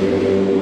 Música